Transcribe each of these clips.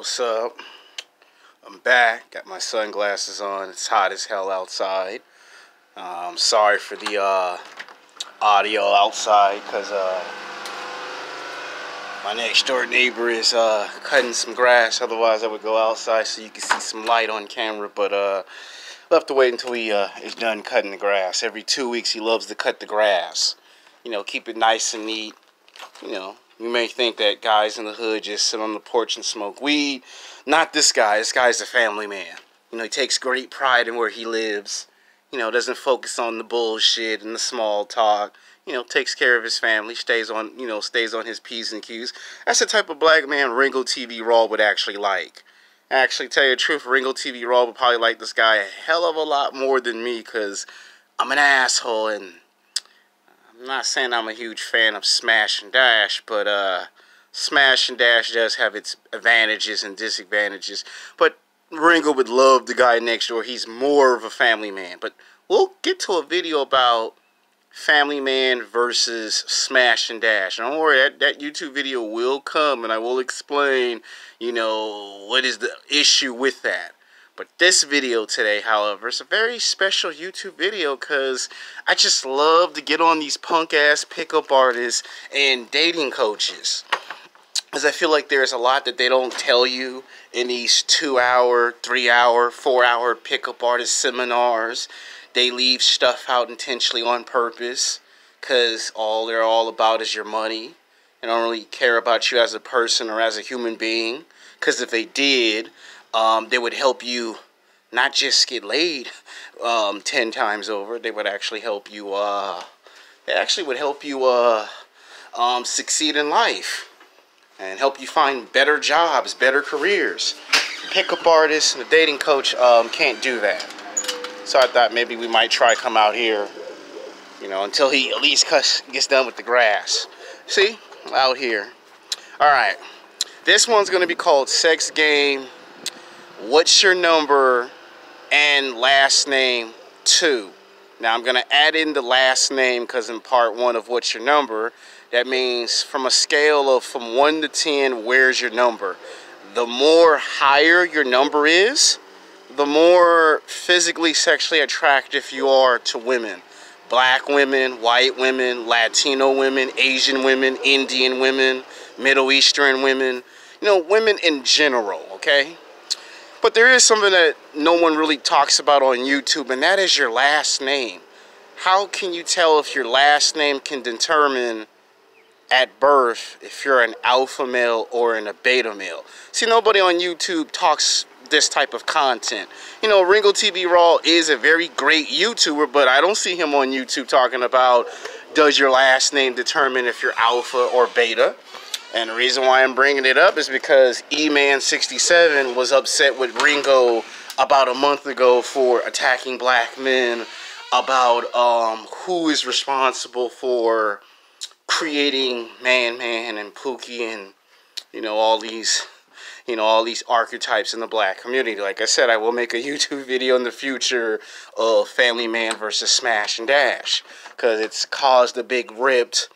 what's up? I'm back. Got my sunglasses on. It's hot as hell outside. Um, sorry for the uh, audio outside because uh, my next door neighbor is uh, cutting some grass. Otherwise, I would go outside so you can see some light on camera. But uh, we'll have to wait until he uh, is done cutting the grass. Every two weeks, he loves to cut the grass. You know, keep it nice and neat. You know, you may think that guys in the hood just sit on the porch and smoke weed. Not this guy. This guy's a family man. You know, he takes great pride in where he lives. You know, doesn't focus on the bullshit and the small talk. You know, takes care of his family, stays on, you know, stays on his P's and Q's. That's the type of black man Ringo TV Raw would actually like. Actually, tell you the truth, Ringo TV Raw would probably like this guy a hell of a lot more than me because I'm an asshole and I'm not saying I'm a huge fan of Smash and Dash, but uh, Smash and Dash does have its advantages and disadvantages. But Ringo would love the guy next door. He's more of a family man. But we'll get to a video about Family Man versus Smash and Dash. Don't worry, that, that YouTube video will come and I will explain, you know, what is the issue with that. But this video today, however, is a very special YouTube video because I just love to get on these punk-ass pickup artists and dating coaches. Because I feel like there's a lot that they don't tell you in these two-hour, three-hour, four-hour pickup artist seminars. They leave stuff out intentionally on purpose because all they're all about is your money. They don't really care about you as a person or as a human being. Because if they did, um, they would help you not just get laid um, 10 times over, they would actually help you, uh, they actually would help you uh, um, succeed in life and help you find better jobs, better careers. Pickup artists and a dating coach um, can't do that. So I thought maybe we might try come out here, you know, until he at least gets done with the grass. See, out here. All right, this one's gonna be called Sex Game what's your number and last name two. Now I'm going to add in the last name because in part one of what's your number, that means from a scale of from 1 to 10, where's your number? The more higher your number is, the more physically sexually attractive you are to women. Black women, white women, Latino women, Asian women, Indian women, Middle Eastern women, you know, women in general, okay? But there is something that no one really talks about on YouTube, and that is your last name. How can you tell if your last name can determine at birth if you're an alpha male or an a beta male? See, nobody on YouTube talks this type of content. You know, Ringo TV Raw is a very great YouTuber, but I don't see him on YouTube talking about does your last name determine if you're alpha or beta. And the reason why I'm bringing it up is because E-Man67 was upset with Ringo about a month ago for attacking black men about um, who is responsible for creating Man Man and Pookie and, you know, all these, you know, all these archetypes in the black community. Like I said, I will make a YouTube video in the future of Family Man versus Smash and Dash because it's caused a big rift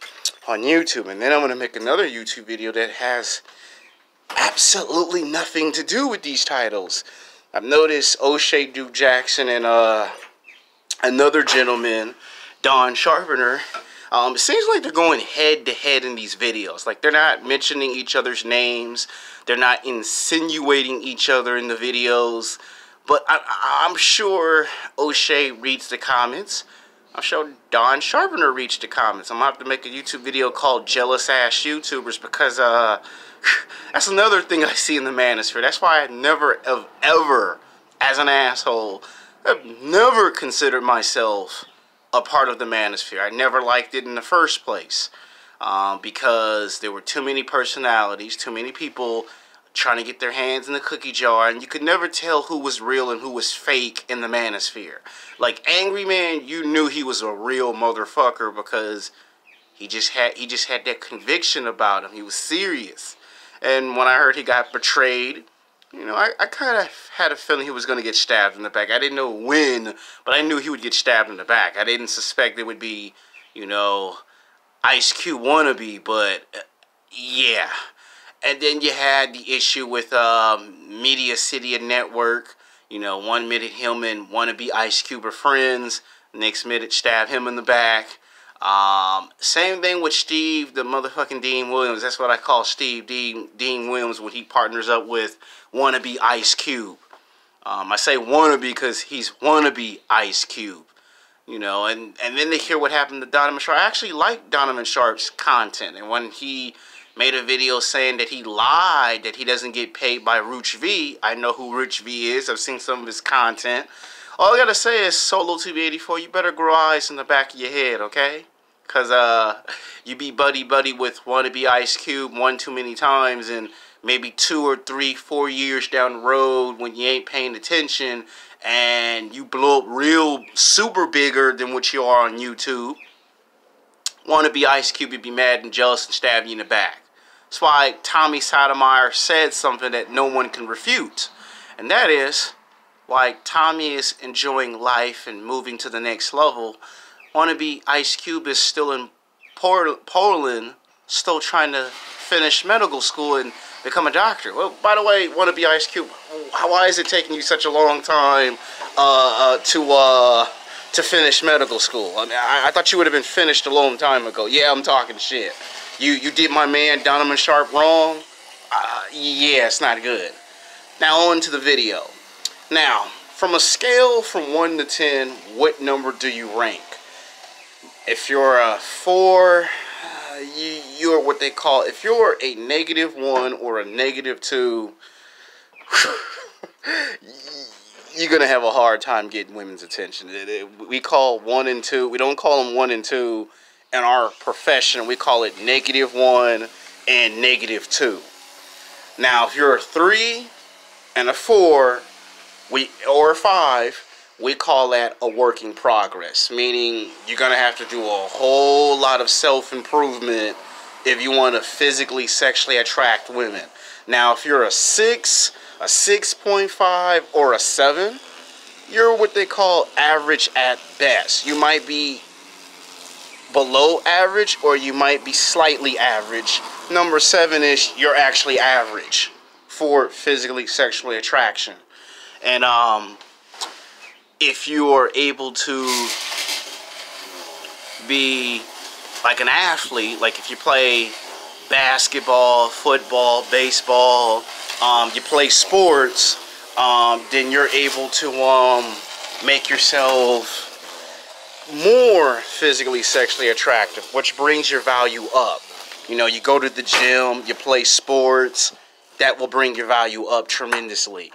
on YouTube. And then I'm going to make another YouTube video that has absolutely nothing to do with these titles. I've noticed O'Shea Duke Jackson and uh, another gentleman, Donovan Sharpe, um, it seems like they're going head to head in these videos. Like they're not mentioning each other's names. They're not insinuating each other in the videos. But I, I'm sure O'Shea reads the comments. I'm sure Donovan Sharpe reached the comments. I'm gonna have to make a YouTube video called Jealous Ass YouTubers because uh that's another thing I see in the manosphere. That's why I never have ever, as an asshole, have never considered myself a part of the manosphere. I never liked it in the first place. Um, because there were too many personalities, too many people trying to get their hands in the cookie jar, and you could never tell who was real and who was fake in the manosphere. Like Angry Man, you knew he was a real motherfucker because he just had he just had that conviction about him. He was serious. And when I heard he got betrayed, you know, I, I kind of had a feeling he was going to get stabbed in the back. I didn't know when, but I knew he would get stabbed in the back. I didn't suspect it would be, you know, Ice Cube wannabe, but uh, yeah. And then you had the issue with um, Media City Network. You know, one minute him and be Ice Cube are friends. Next minute, stab him in the back. Um, same thing with Steve, the motherfucking Dean Williams. That's what I call Steve Dean Dean Williams when he partners up with wannabe Ice Cube. Um, I say wannabe because he's wannabe Ice Cube. You know, and, and then they hear what happened to Donovan Sharpe. I actually like Donovan Sharpe's content. And when he made a video saying that he lied, that he doesn't get paid by Rich V, I know who Rich V is. I've seen some of his content. All I gotta say is, Solo TV84, you better grow eyes in the back of your head, okay? Because uh, you be buddy-buddy with wannabe Ice Cube one too many times, and maybe two or three, four years down the road when you ain't paying attention, and you blow up real super bigger than what you are on YouTube, want to be Ice Cube, you'd be mad and jealous and stab you in the back. That's why Tommy Sotomayor said something that no one can refute. And that is, like, Tommy is enjoying life and moving to the next level, want to be Ice Cube is still in Poland, still trying to finish medical school and become a doctor. Well, by the way, want to be Ice Cube, why is it taking you such a long time uh, uh, to uh, to finish medical school? I mean, I, I, thought you would have been finished a long time ago. Yeah, I'm talking shit. You you did my man Donovan Sharpe wrong. Uh, yeah, it's not good. Now on to the video. Now, from a scale from 1 to 10, what number do you rank? If you're a 4, you, you're what they call, if you're a negative one or a negative two, you're going to have a hard time getting women's attention. We call one and two, we don't call them one and two in our profession. We call it negative one and negative two. Now, if you're a three and a four, we or a five, we call that a work in progress, meaning you're going to have to do a whole lot of self improvement if you want to physically, sexually attract women. Now, if you're a 6, a 6.5, or a 7, you're what they call average at best. You might be below average or you might be slightly average. Number 7 is you're actually average for physically, sexually attraction. And um, if you are able to be like an athlete, like if you play basketball, football, baseball, um, you play sports, um, then you're able to um, make yourself more physically sexually attractive, which brings your value up. You know, you go to the gym, you play sports, that will bring your value up tremendously.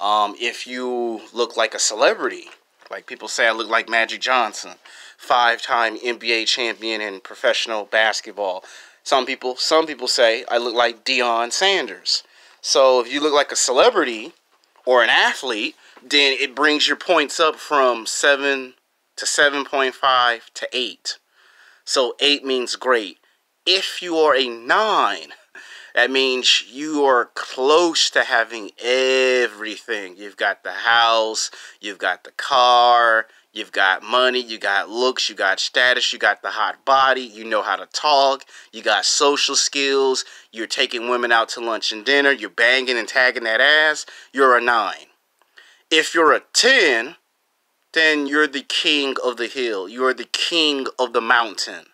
Um, if you look like a celebrity, like people say I look like Magic Johnson, five-time NBA champion in professional basketball. Some people, some people say I look like Deion Sanders. So if you look like a celebrity or an athlete, then it brings your points up from 7 to 7.5 to 8. So 8 means great. If you are a 9, that means you are close to having everything. You've got the house, you've got the car, you've got money, you got looks, you got status, you got the hot body, you know how to talk, you got social skills, you're taking women out to lunch and dinner, you're banging and tagging that ass, you're a 9. If you're a 10, then you're the king of the hill. You're the king of the mountain.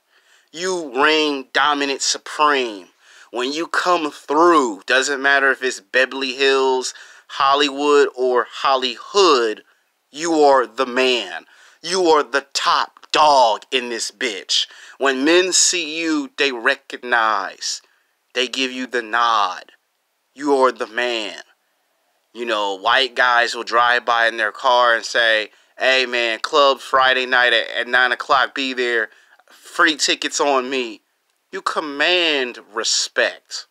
You reign dominant supreme when you come through, doesn't matter if it's Beverly Hills, Hollywood, or Hollywood, you are the man. You are the top dog in this bitch. When men see you, they recognize. They give you the nod. You are the man. You know, white guys will drive by in their car and say, hey man, club Friday night at, at 9 o'clock, be there. Free tickets on me. You command respect.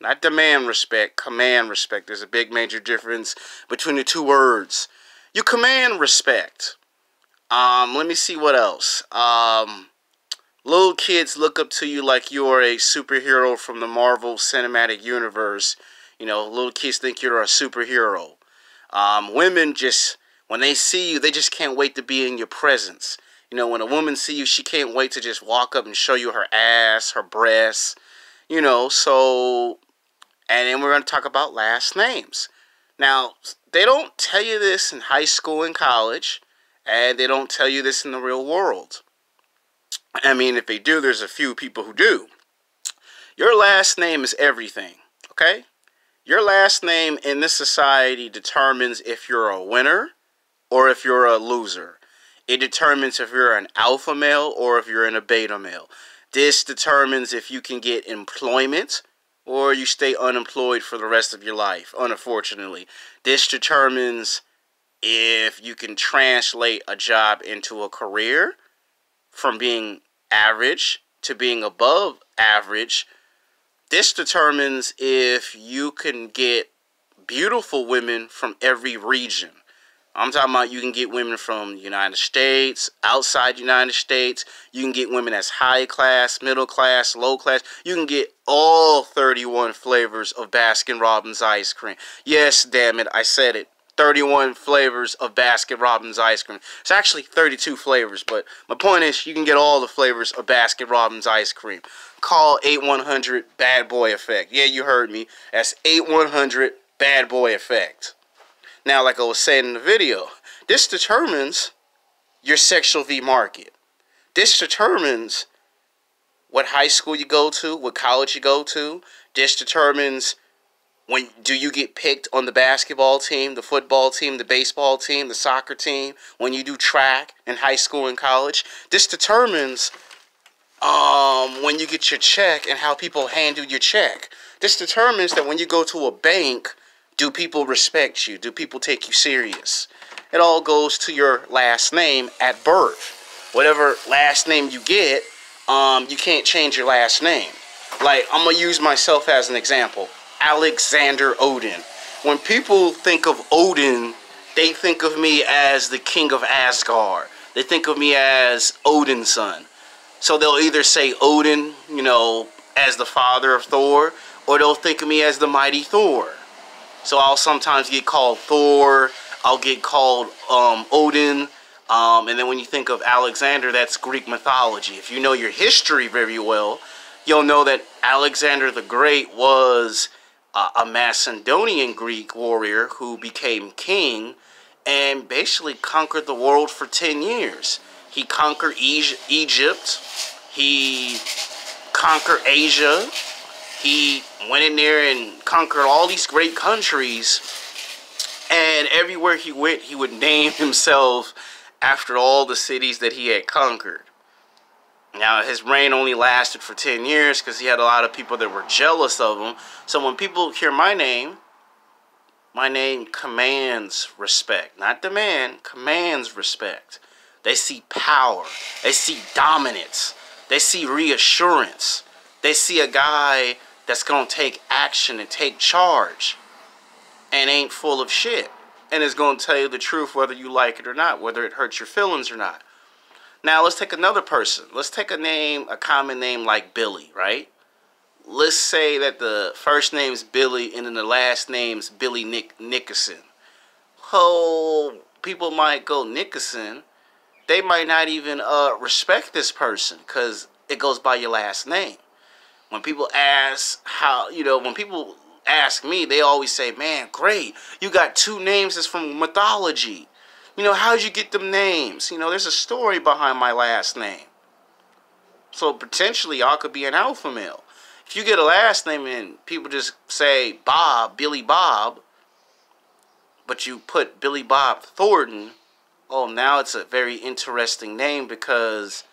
Not demand respect, command respect. There's a big major difference between the two words. You command respect. Um, let me see what else. Um, little kids look up to you like you're a superhero from the Marvel Cinematic Universe. You know, little kids think you're a superhero. Um, women just, when they see you, they just can't wait to be in your presence. You know, when a woman see you, she can't wait to just walk up and show you her ass, her breasts. You know, so And then we're going to talk about last names. Now, they don't tell you this in high school and college, and they don't tell you this in the real world. I mean, if they do, there's a few people who do. Your last name is everything, okay? Your last name in this society determines if you're a winner or if you're a loser. It determines if you're an alpha male or if you're in a beta male. This determines if you can get employment or you stay unemployed for the rest of your life, unfortunately. This determines if you can translate a job into a career from being average to being above average. This determines if you can get beautiful women from every region. I'm talking about you can get women from the United States, outside United States. You can get women as high class, middle class, low class. You can get all 31 flavors of Baskin Robbins ice cream. Yes, damn it, I said it. 31 flavors of Baskin Robbins ice cream. It's actually 32 flavors, but my point is you can get all the flavors of Baskin Robbins ice cream. Call 8100 Bad Boy Effect. Yeah, you heard me. That's 8100 Bad Boy Effect. Now, like I was saying in the video, this determines your sexual V market. This determines what high school you go to, what college you go to. This determines when do you get picked on the basketball team, the football team, the baseball team, the soccer team, when you do track in high school and college. This determines um, when you get your check and how people handle your check. This determines that when you go to a bank, do people respect you? Do people take you serious? It all goes to your last name at birth. Whatever last name you get, um, you can't change your last name. Like, I'm going to use myself as an example. Alexander Odden. When people think of Odin, they think of me as the king of Asgard. They think of me as Odin's son. So they'll either say Odin, you know, as the father of Thor, or they'll think of me as the mighty Thor. So I'll sometimes get called Thor. I'll get called um, Odin. Um, and then when you think of Alexander, that's Greek mythology. If you know your history very well, you'll know that Alexander the Great was uh, a Macedonian Greek warrior who became king and basically conquered the world for 10 years. He conquered Egypt. He conquered Asia. He went in there and conquered all these great countries. And everywhere he went, he would name himself after all the cities that he had conquered. Now, his reign only lasted for 10 years because he had a lot of people that were jealous of him. So when people hear my name, my name commands respect. Not demand, commands respect. They see power. They see dominance. They see reassurance. They see a guy that's going to take action and take charge and ain't full of shit and is going to tell you the truth whether you like it or not, whether it hurts your feelings or not. Now, let's take another person. Let's take a name, a common name like Billy, right? Let's say that the first name's Billy and then the last name's Billy Nick Nickerson. Oh, people might go Nickerson. They might not even uh, respect this person because it goes by your last name when people ask how, you know, when people ask me, they always say, man, great, you got two names that's from mythology. You know, how'd you get them names? You know, there's a story behind my last name. So potentially I could be an alpha male. If you get a last name and people just say Bob, Billy Bob, but you put Billy Bob Thornton, oh, now it's a very interesting name because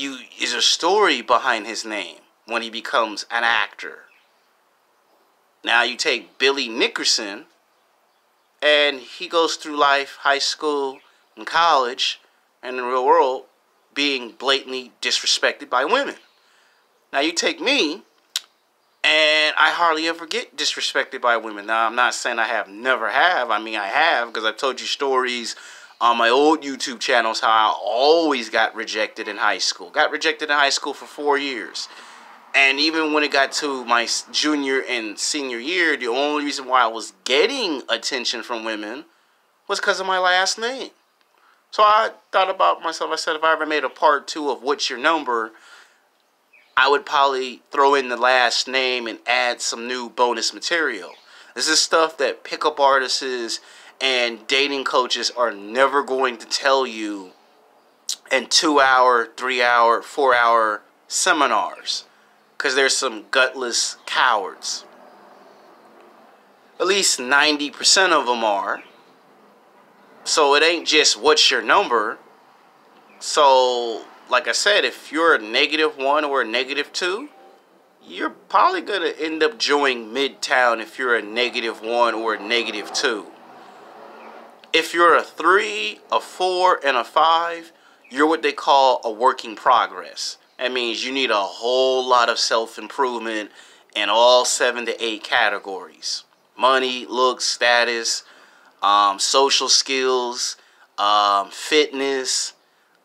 you is a story behind his name when he becomes an actor. Now you take Billy Nickerson, and he goes through life, high school and college, and the real world, being blatantly disrespected by women. Now you take me, and I hardly ever get disrespected by women. Now I'm not saying I have never have. I mean I have because I've told you stories on my old YouTube channels how I always got rejected in high school. Got rejected in high school for four years. And even when it got to my junior and senior year, the only reason why I was getting attention from women was because of my last name. So I thought about myself. I said, if I ever made a part two of What's Your Number, I would probably throw in the last name and add some new bonus material. This is stuff that pickup artists and dating coaches are never going to tell you in two hour, three hour, four hour seminars. Because there's some gutless cowards. At least 90% of them are. So it ain't just what's your number. So, like I said, if you're a negative one or a negative two, you're probably going to end up joining MGTOW if you're a negative one or a negative two. If you're a three, a four, and a five, you're what they call a working progress. That means you need a whole lot of self improvement in all seven to eight categories money, looks, status, um, social skills, um, fitness,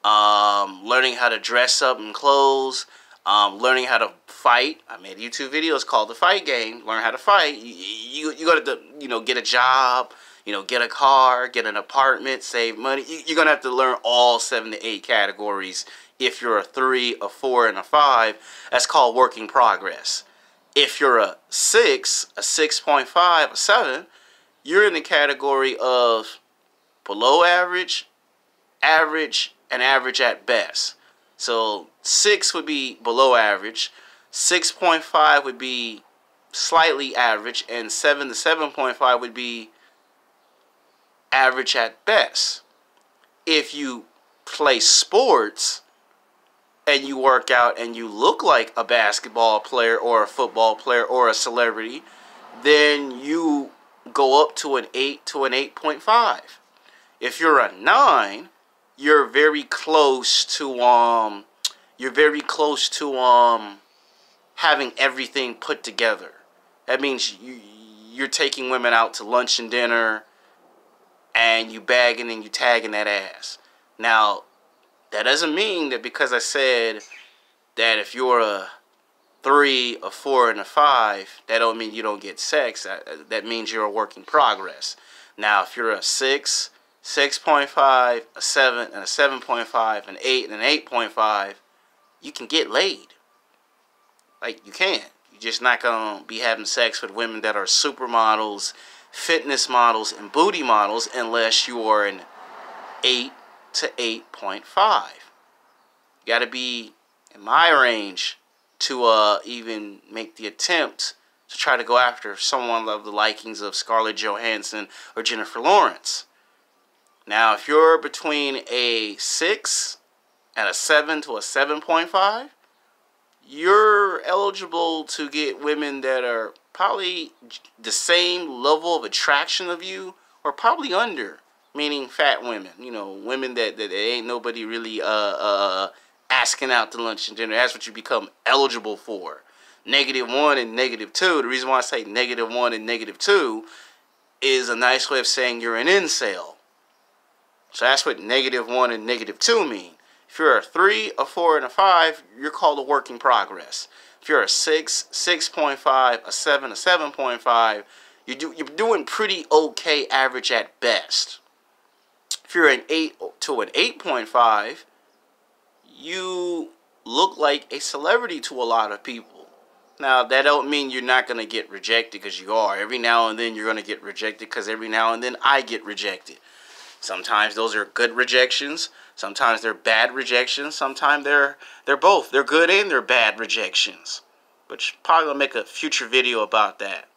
um, learning how to dress up in clothes, um, learning how to fight. I made YouTube videos called The Fight Game. Learn how to fight. You, you, you got to, you know, get a job, you know, get a car, get an apartment, save money. You're going to have to learn all seven to eight categories if you're a three, a four, and a five. That's called working progress. If you're a six, a 6.5, a seven, you're in the category of below average, average, and average at best. So six would be below average, 6.5 would be slightly average, and 7 to 7.5 would be average at best. If you play sports and you work out and you look like a basketball player or a football player or a celebrity, then you go up to an 8 to an 8.5. If you're a 9, you're very close to um you're very close to um having everything put together. That means you you're taking women out to lunch and dinner and you bagging and you tagging that ass. Now, that doesn't mean that because I said that if you're a three, a four, and a five, that don't mean you don't get sex. Uh, uh, that means you're a work in progress. Now, if you're a six, 6.5, a 7, and a 7.5, an 8, and an 8.5, you can get laid. Like, you can. You're just not going to be having sex with women that are supermodels fitness models and booty models unless you are an 8 to 8.5. You got to be in my range to uh, even make the attempt to try to go after someone of the likings of Scarlett Johansson or Jennifer Lawrence. Now, if you're between a 6 and a 7 to a 7.5, you're eligible to get women that are probably the same level of attraction of you or probably under meaning fat women you know women that, that ain't nobody really uh, uh, asking out to lunch and dinner. That's what you become eligible for. Negative one and negative two. The reason why i say negative one and negative two is a nice way of saying you're an incel. So that's what negative one and negative two mean. If you're a three a four and a five you're called a work in progress if you're a 6, 6.5, a 7, a 7.5, you do, you're doing pretty okay average at best. If you're an 8 to an 8.5, you look like a celebrity to a lot of people. Now, that don't mean you're not going to get rejected because you are. Every now and then you're going to get rejected because every now and then I get rejected. Sometimes those are good rejections. Sometimes they're bad rejections. Sometimes they're they're both. They're good and they're bad rejections. But probably gonna make a future video about that.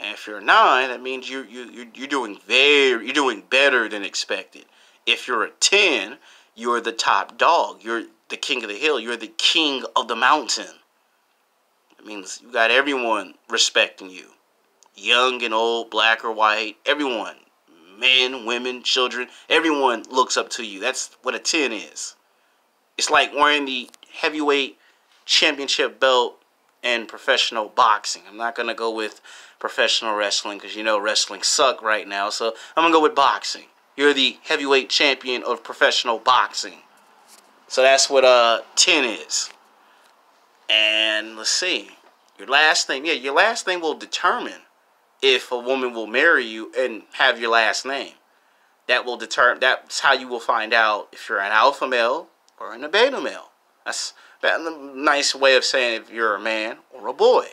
And if you're a nine, that means you you you're doing very you're doing better than expected. If you're a ten, you're the top dog. You're the king of the hill. You're the king of the mountain. It means you got everyone respecting you. Young and old, black or white, everyone men, women, children, everyone looks up to you. That's what a 10 is. It's like wearing the heavyweight championship belt in professional boxing. I'm not going to go with professional wrestling because you know wrestling suck right now. So I'm going to go with boxing. You're the heavyweight champion of professional boxing. So that's what a uh, 10 is. And let's see. Your last name, yeah, your last name will determine if a woman will marry you and have your last name. That will determine that's how you will find out if you're an alpha male or an beta male. That's a nice way of saying if you're a man or a boy.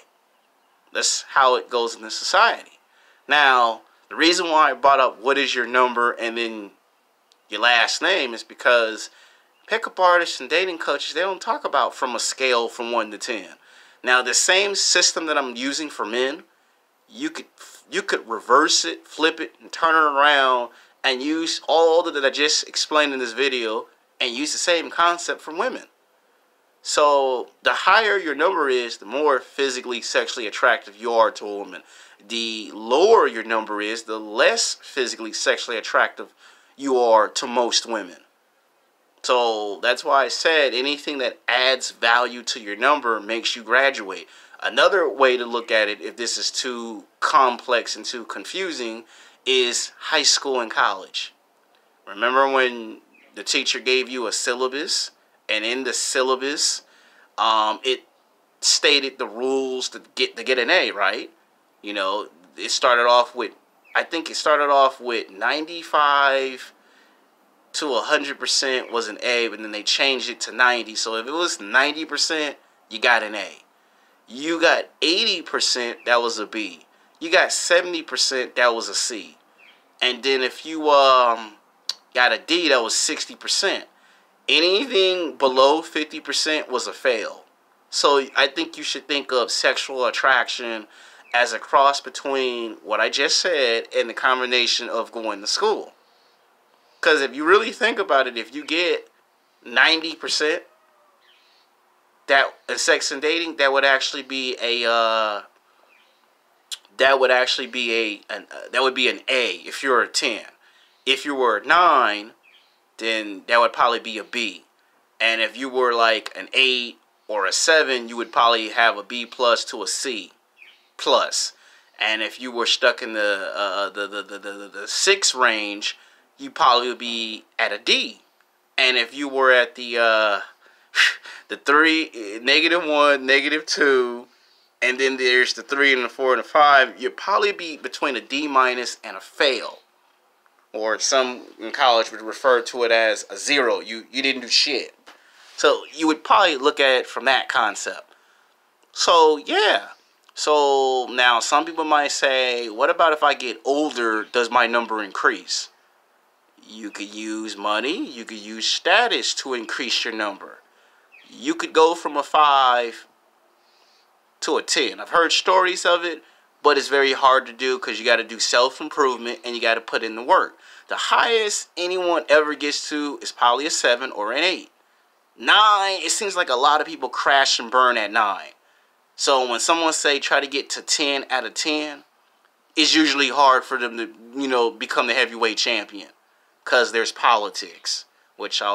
That's how it goes in the society. Now, the reason why I brought up what is your number and then your last name is because pickup artists and dating coaches, they don't talk about from a scale from 1 to 10. Now, the same system that I'm using for men, you could you could reverse it, flip it, and turn it around and use all that I just explained in this video and use the same concept from women. So the higher your number is, the more physically sexually attractive you are to a woman. The lower your number is, the less physically sexually attractive you are to most women. So that's why I said anything that adds value to your number makes you graduate. Another way to look at it, if this is too complex and too confusing, is high school and college. Remember when the teacher gave you a syllabus, and in the syllabus, um, it stated the rules to get to get an A, right? You know, it started off with, I think it started off with 95 to 100% was an A, but then they changed it to 90. So if it was 90%, you got an A. You got 80%, that was a B. You got 70%, that was a C. And then if you um got a D, that was 60%. Anything below 50% was a fail. So I think you should think of sexual attraction as a cross between what I just said and the combination of going to school. Because if you really think about it, if you get 90% that in sex and dating, that would actually be a uh, that would actually be a an, uh, that would be an A if you're a 10. If you were a 9, then that would probably be a B. And if you were like an 8 or a 7, you would probably have a B plus to a C plus. And if you were stuck in the uh, the, the, the, the, the 6 range, you probably would be at a D. And if you were at the uh, the three, negative one, negative two, and then there's the three and the four and the five, you'd probably be between a D minus and a fail. Or some in college would refer to it as a zero. You you didn't do shit. So you would probably look at it from that concept. So yeah. So now some people might say, what about if I get older, does my number increase? You could use money, you could use status to increase your number you could go from a 5 to a 10. I've heard stories of it, but it's very hard to do because you got to do self improvement and you got to put in the work. The highest anyone ever gets to is probably a 7 or an 8. 9, it seems like a lot of people crash and burn at 9. So when someone say try to get to 10 out of 10, it's usually hard for them to, you know, become the heavyweight champion because there's politics, which I'll